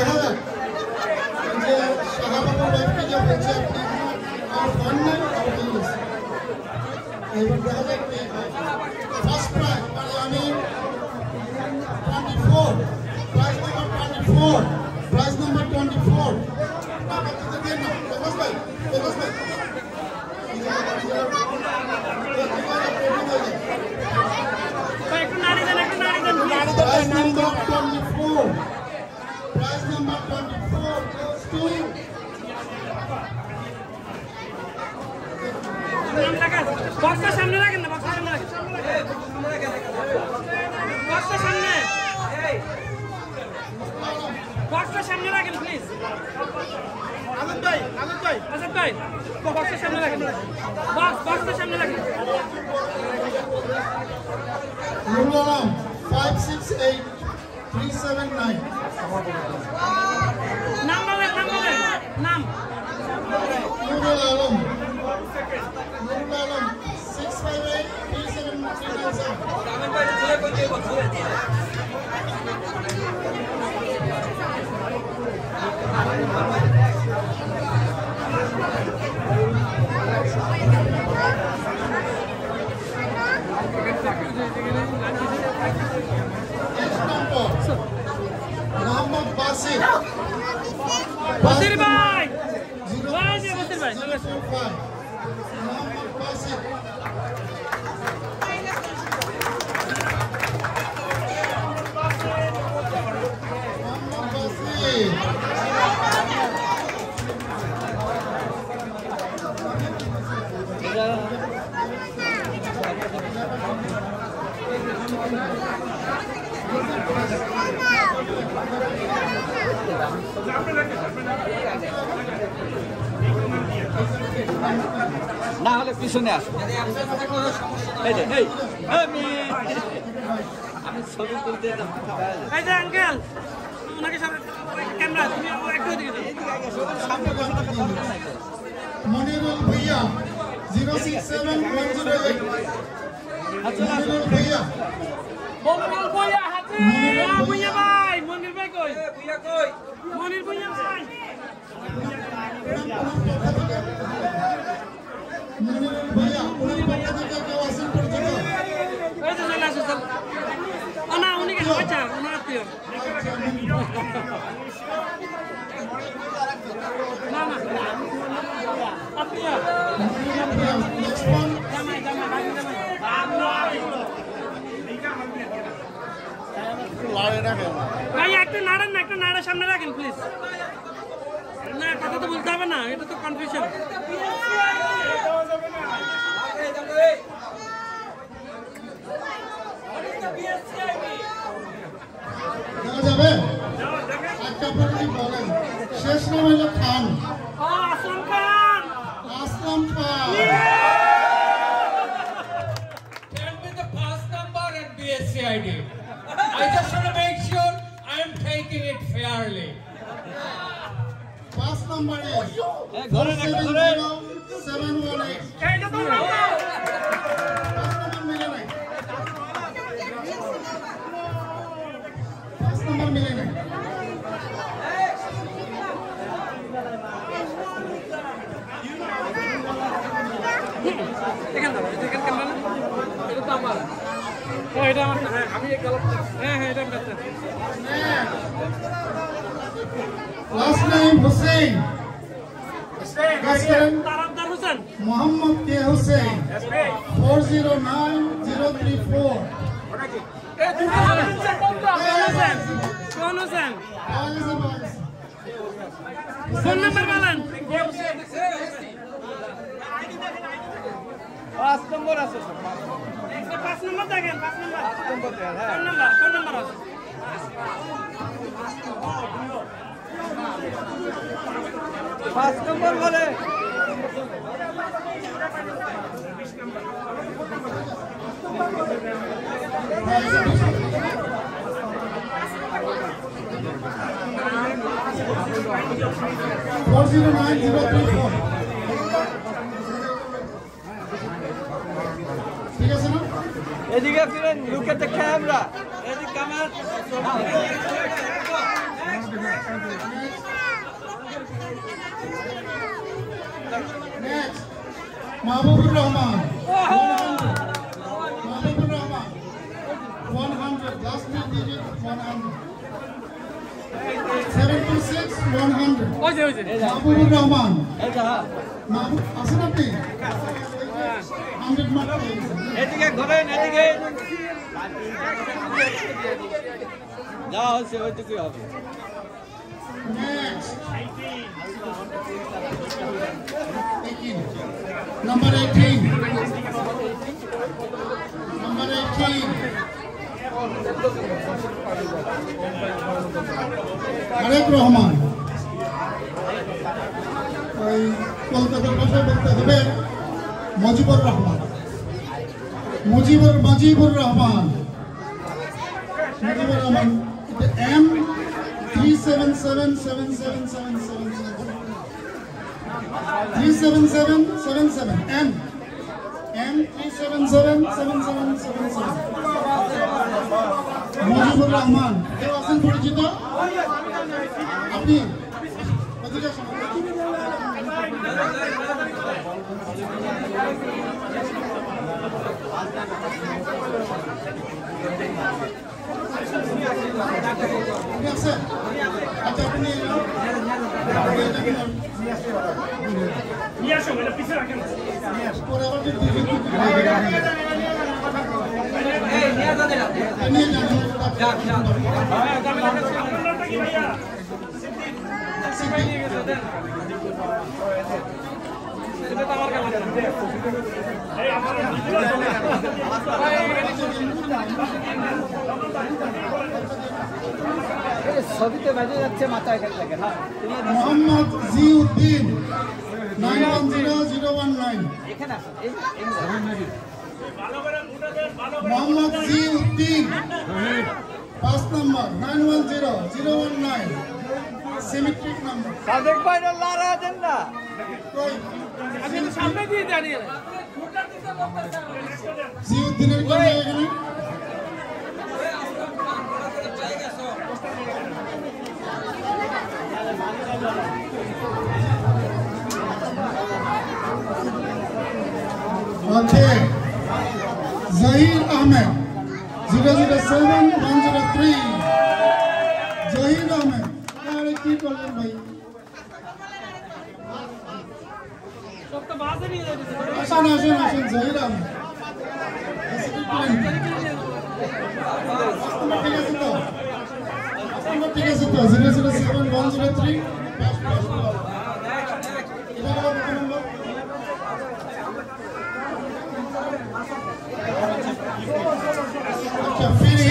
দেখা যাক যে শাহাবাবুর ব্যাপারে যে বলছে আপনি আর পান নাই আর পেয়েছে এবার দেখা যাক ফার্স্ট প্রাইজ মানে আমি twenty four prize number twenty four prize number twenty four টাকা তো দিয়ে না ফেমাস ভাই ফেমাস ভাই একটু নাড়ি বক্সের সামনে রাখেন না বক্সের সামনে রাখেন। বক্সের সামনে। বক্সের সামনে রাখেন প্লিজ আনন্দ ভাই আনন্দ ভাই আসাদ ভাই বক্সের সামনে রাখেন। বক্স বক্সের সামনে রাখেন Nurul Alam 568 না হলে পিছনে আসো এই যে এই আমি আমি ছবি তুলতে যেতাম, মাথা ব্যথা যায়। এই যে আঙ্কেল ওনাকে সামনে ক্যামেরা তুমি একটু ওদিকে সামনে বসে থাকা দরকার নাই তো। Monirul Bhaiya 067108. আচ্ছা, না, Monirul Bhaiya. মনির ভুইয়া মনিরুল ভাইয়া Mongol Buya Haji. Ya punya Bay, Munir Bay koi. Eh, Buya koi. Punya Bay. Anak eh, unik kan baca, anak tiup. Apa ya? Next one. Damai, damai, damai. ভাই একটু নাড়েন না একটু নাড়া সামনে রাখেন প্লিজ না কথা তো বলতে হবে না এটা তো কনফিউশন যাবে? বলেন। শেষ নাম হলো Khan. Aslam Khan. Aslam Khan. The number BSc ID. নম্বরে এই, ধরেন একটা ধরেন। সেভেন ওয়ান এইট এইটা তো নাম্বার পাঁচ নম্বর মিলে নাই পাঁচ নম্বর মিলে নাই এখান দাও এখান ক্যামেরা না এটা তো আমার ও এটা আমার হ্যাঁ আমি এই গেলাম হ্যাঁ হ্যাঁ এটা আমার লাস্ট নেম হোসেন Guess করেন Tarafdar Hossain Mohammad K Hossain four zero nine zero three four কোন হোসেন কোন হোসেন ফোন নাম্বার বলেন পাঁচ নম্বর আছে পাঁচ নম্বর দেখেন পাঁচ নম্বর। কোন নাম্বার কোন নাম্বার আছে পাঁচ নম্বর বলে four zero nine zero three four ঠিক আছে না এদিকে Next, Mahbubur Rahman. Mahbubur Rahman. 100. Last three digit 100. 76 100. ওই যে ওই যে মাহবুবুর রহমান এই যে হ্যাঁ মাহবুব আছেন আপনি হান্ড্রেড মার্ক এদিকে ঘোরেন এদিকে যা হচ্ছে ওইটুকুই হবে Next. 18. Number 18. Number 18. আরেক রহমান। ওই কলকাতার ভাষায় বলতে হবে Mujibur Rahman. Mujibur, Mujibur Rahman. Mujibur Rahman M three seven seven seven seven seven seven seven three seven seven seven seven M M three seven seven seven seven seven seven Mujibur Rahman কেউ আছেন পরিচিত আপনি এদিকে আসুন। আপনি আছেন আচ্ছা আপনি ছবিতে বেজে যাচ্ছে মাথায় হ্যাঁ Mohammad Ziauddin. Nine one zero zero one nine. এখানে আসুন এই এই ভালো করে ফুটে দেন ভালো করে মোহাম্মদ জিউদ্দিন। পাঁচ নম্বর nine one zero zero one nine. Symmetric number Sadek ভাই লড়া দেন না আমি সামনে দিয়ে কি এখানে। Zahir Ahmed zero zero seven one zero three Zahir Ahmed আরে কি করলেন ভাই সব তো বাসে নিয়ে যাচ্ছে আসেন আসেন আসেন জহির আহমেদ ঠিক আছে তো আপনার ঠিক আছে তো zero zero seven one zero three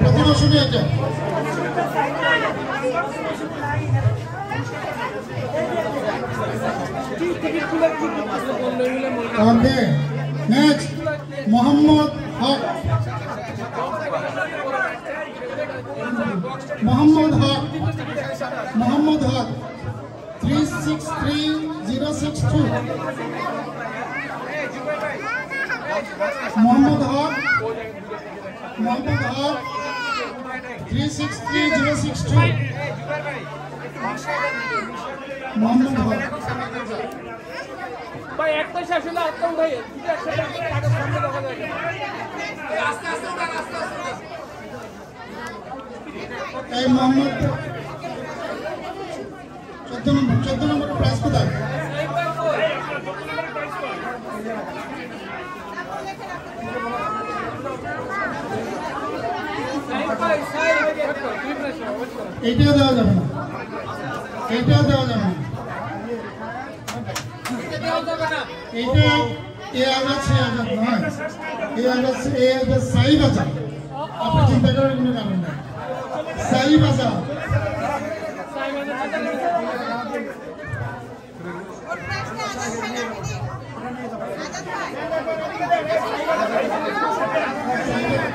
Pratima Sumi এটা okay next Mohammad Haque. Mohammad Haque Mohammad Haque three six three zero six two Mohammad Haque Mohammad Haque three six three zero six two Mohammad Haque. ভাই একটা শেষ হলে আটটা উঠাই এই মোহাম্মদ চোদ্দ নম্বর চোদ্দ নম্বর প্রাইস কোথায়? এইটাও দেওয়া যাবে না। এইটাও দেওয়া যাবে না। এইটা এ আগাছ এ আগাছ নয়। এ আগাছ এ আগাছ সাই বাজার আপনি চিন্তা করার কোনো কারণ নেই। সাই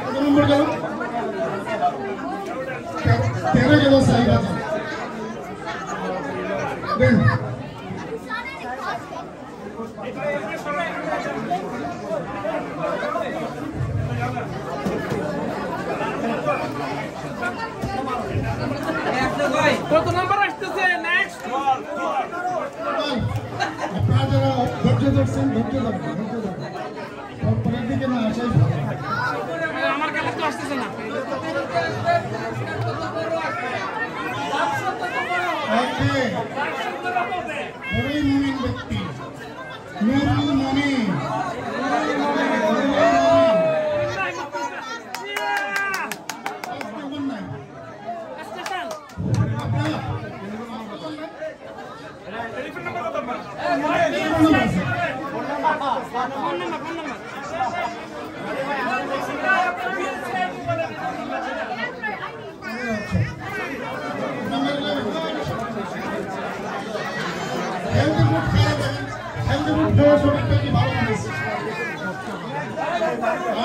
কত নম্বর গেল? তেরো গেল সাই বাজার দেন কত নাম্বার আসতেছে নেক্সট আপনারা যারা ধৈর্য ধরছেন ধৈর্য ধরবেন मुमिन मुमिन व्यक्ति. नूरुल मुमिन ফুড খেয়ে শরীরটা কি ভালো করেছে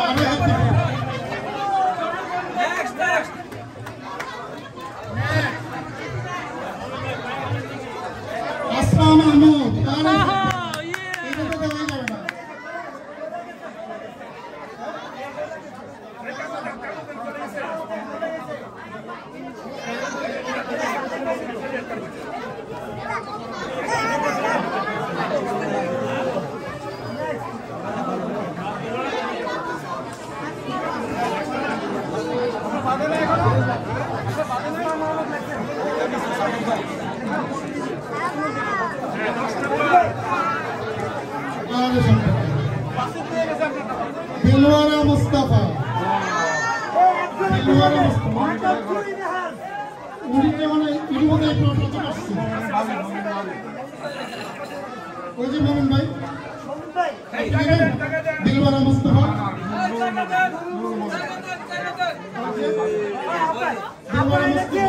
আমি উনি মানে মনে হয় প্রশ্ন আসছে। ওই যে মোহন ভাই। দিলওয়ারা মুস্তাফা। আমার কাছে দিয়ে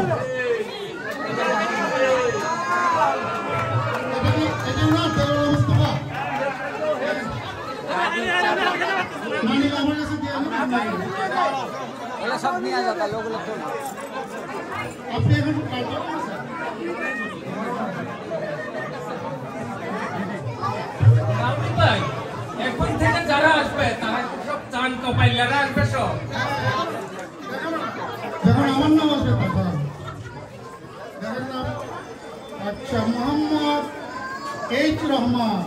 সব নিয়ে যাতা লোকগুলো তো। আপনি এখন এখন থেকে যারা আসবে তারা সব চান কপাইলারা আসবে সব। যখন আমার নাম আসবে তখন দেখেন নাম আচ্ছা Mohammad H Rahman.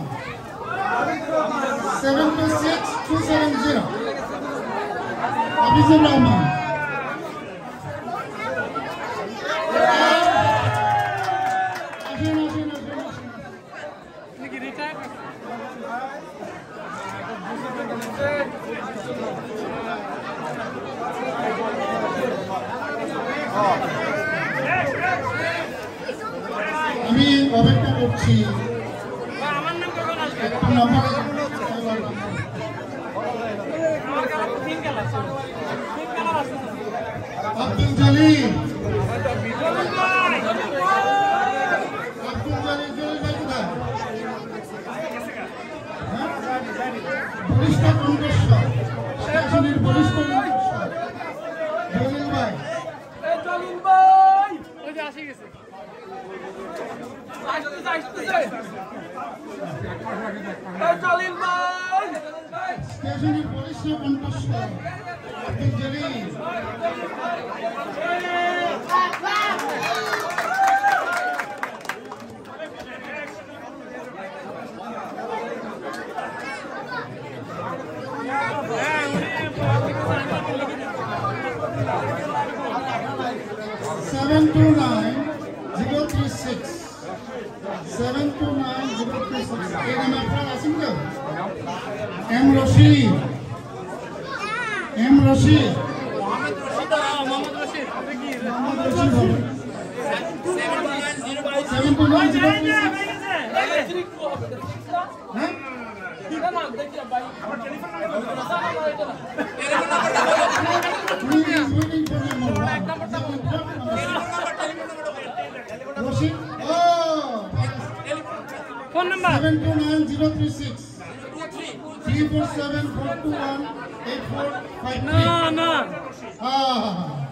Seven two six two seven zero Hafizur Rahman. আমি অপেক্ষা করছি। আমার নাম চলুন ভাই স্টেশনের বরিষ্ঠ কণ্ঠস্বর Abdul Jalil seven two nine M Rashid M Rashid Mohammad Rashid আপনি 729-036. No, no. Ah.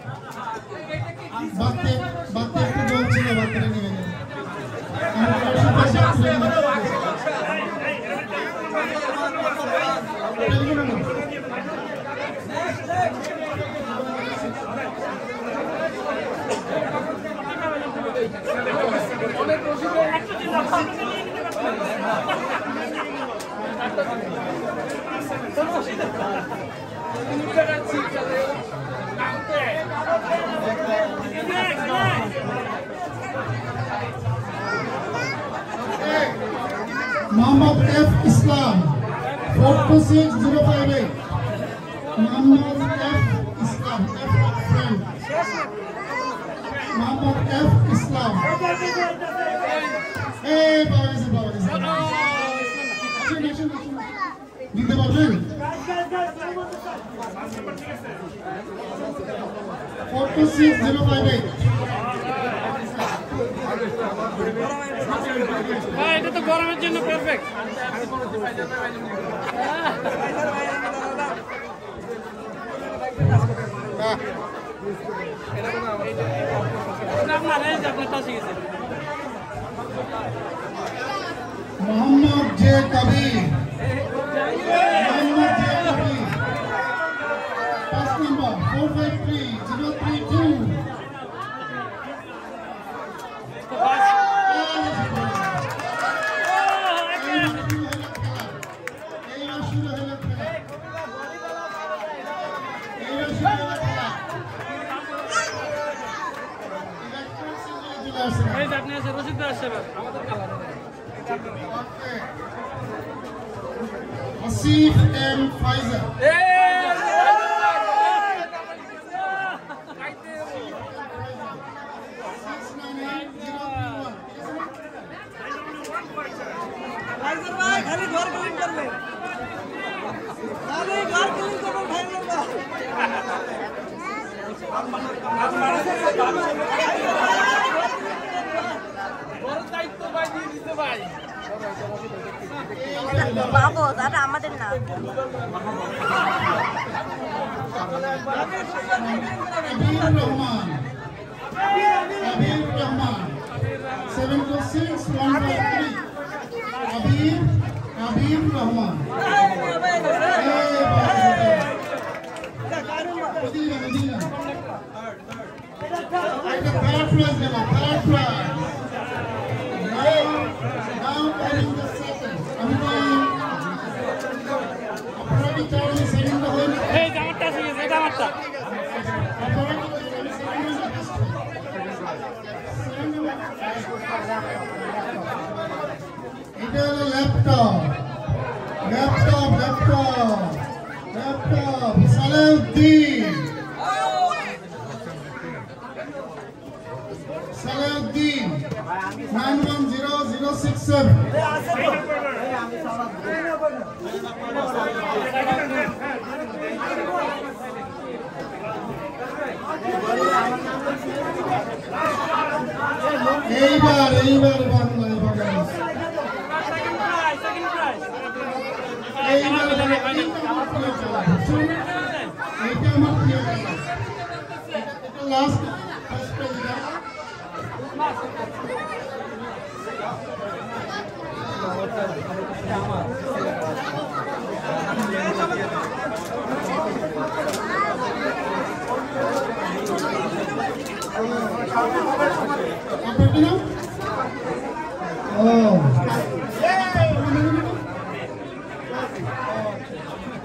Four two six zero five eight Mohammad F Islam F friend Mohammad F Islam এই বাবা গেছে বাবা গেছে আসুন, আসুন, আসুন। দিতে পারবেন four two six zero five eight ভাই এটা তো গরমের জন্য পারফেক্ট আপনার এই যে আপনার কাছে গেছে মোহাম্মদ জে কবির বাবু দাদা আমাদের না Abir Rahman Abir Rahman seven two six one five three Abir Abir Rahman I can paraphrase them, I paraphrase. এইবার এইবার বাংলায় বাংলাদেশ এইবার আমার প্রিয় খেলা এটা লাস্ট ফার্স্ট প্রেসিডেন্ট আপনার কি নাম ও আপনার নাম কি এখন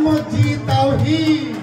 alma de